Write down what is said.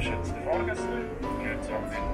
geschätzte Fahrgäste, gehört zur Anmeldung